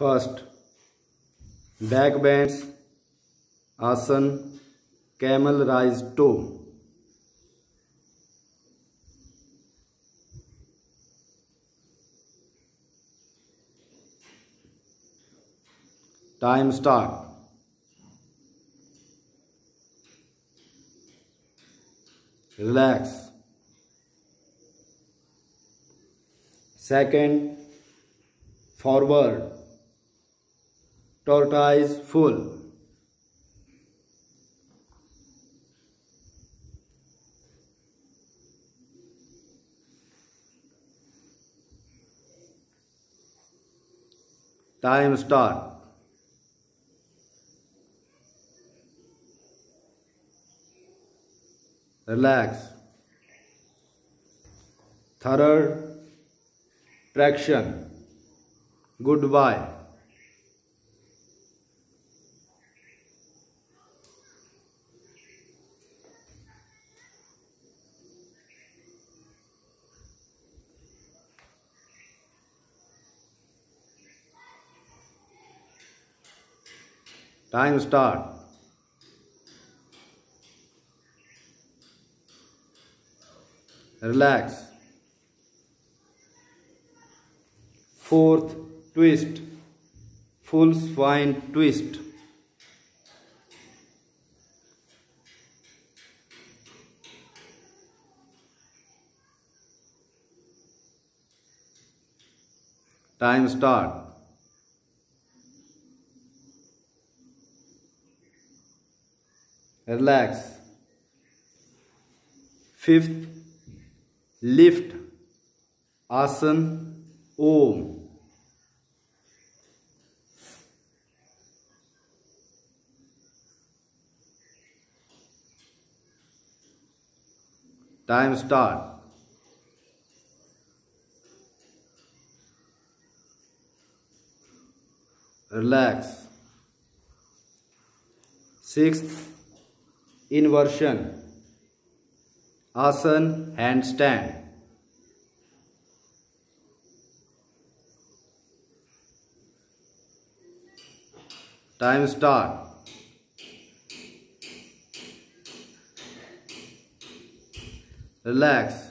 First back bends asana camel rise toe. Time start. Relax. Second forward. Tortoise full. Time start. Relax. Third, traction. Goodbye. Time start. Relax. Fourth twist. Full spine twist. Time start. Relax. Fifth, lift. Asan Om. Time start. Relax. Sixth, inversion. Asan handstand. Time start. Relax.